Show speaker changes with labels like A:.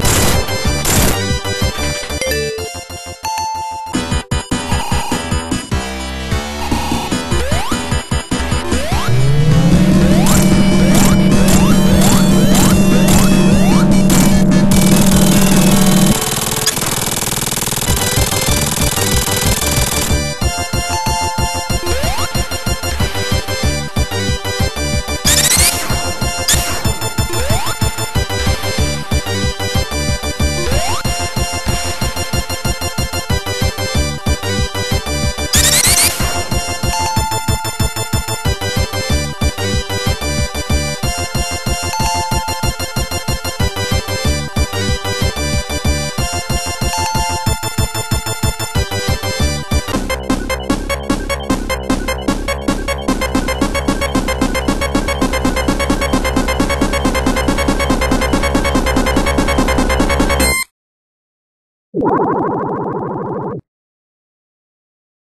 A: you Thank you